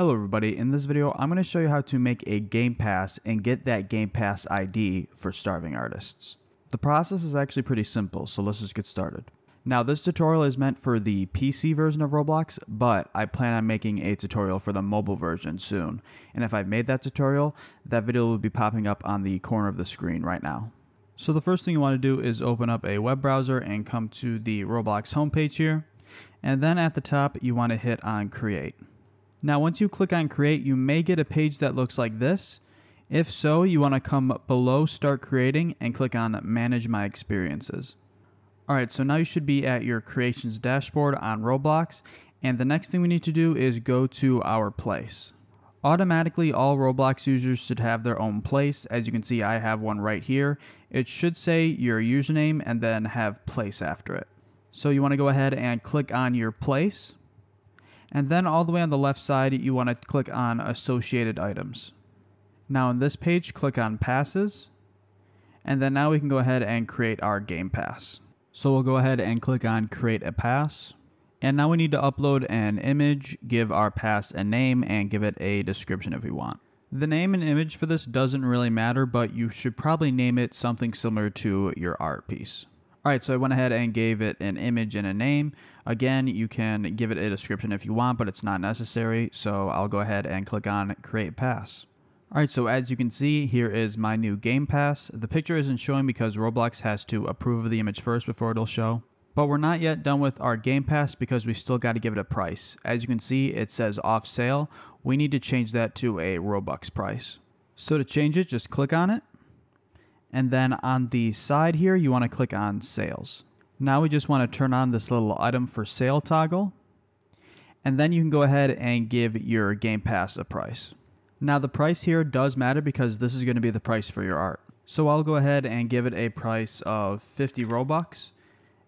Hello everybody, in this video I'm going to show you how to make a Game Pass and get that Game Pass ID for starving artists. The process is actually pretty simple, so let's just get started. Now this tutorial is meant for the PC version of Roblox, but I plan on making a tutorial for the mobile version soon, and if I've made that tutorial, that video will be popping up on the corner of the screen right now. So the first thing you want to do is open up a web browser and come to the Roblox homepage here, and then at the top you want to hit on create. Now once you click on create, you may get a page that looks like this. If so, you want to come below start creating and click on manage my experiences. Alright, so now you should be at your creations dashboard on Roblox and the next thing we need to do is go to our place. Automatically, all Roblox users should have their own place. As you can see, I have one right here. It should say your username and then have place after it. So you want to go ahead and click on your place. And then all the way on the left side, you want to click on associated items. Now on this page, click on passes. And then now we can go ahead and create our game pass. So we'll go ahead and click on create a pass. And now we need to upload an image, give our pass a name, and give it a description if we want. The name and image for this doesn't really matter, but you should probably name it something similar to your art piece. Alright, so I went ahead and gave it an image and a name. Again, you can give it a description if you want, but it's not necessary, so I'll go ahead and click on Create Pass. Alright, so as you can see, here is my new Game Pass. The picture isn't showing because Roblox has to approve of the image first before it'll show. But we're not yet done with our Game Pass because we still got to give it a price. As you can see, it says off sale. We need to change that to a Robux price. So to change it, just click on it. And then on the side here, you want to click on sales. Now we just want to turn on this little item for sale toggle. And then you can go ahead and give your Game Pass a price. Now the price here does matter because this is going to be the price for your art. So I'll go ahead and give it a price of 50 Robux.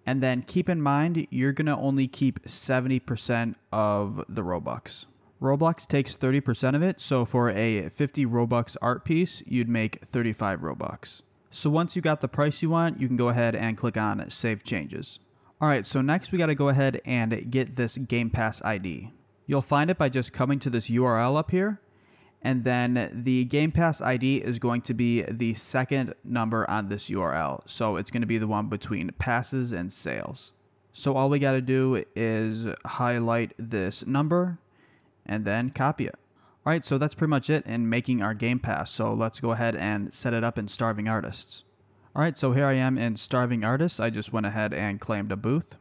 And then keep in mind, you're going to only keep 70% of the Robux. Roblox takes 30% of it, so for a 50 Robux art piece, you'd make 35 Robux. So once you got the price you want, you can go ahead and click on Save Changes. Alright, so next we got to go ahead and get this Game Pass ID. You'll find it by just coming to this URL up here, and then the Game Pass ID is going to be the second number on this URL. So it's going to be the one between passes and sales. So all we got to do is highlight this number and then copy it. Alright, so that's pretty much it in making our Game Pass. So let's go ahead and set it up in Starving Artists. Alright, so here I am in Starving Artists. I just went ahead and claimed a booth.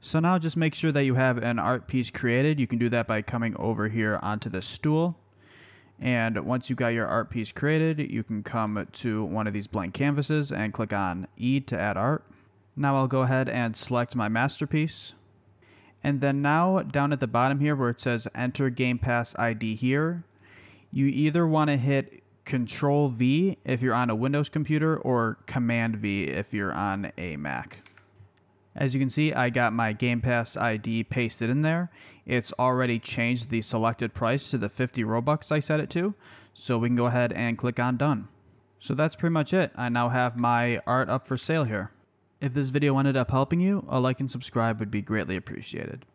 So now just make sure that you have an art piece created. You can do that by coming over here onto the stool. And once you got your art piece created, you can come to one of these blank canvases and click on E to add art. Now I'll go ahead and select my masterpiece. And then now down at the bottom here where it says enter Game Pass ID here, you either want to hit Control V if you're on a Windows computer or Command V if you're on a Mac. As you can see, I got my Game Pass ID pasted in there. It's already changed the selected price to the 50 Robux I set it to, so we can go ahead and click on Done. So that's pretty much it. I now have my art up for sale here. If this video ended up helping you, a like and subscribe would be greatly appreciated.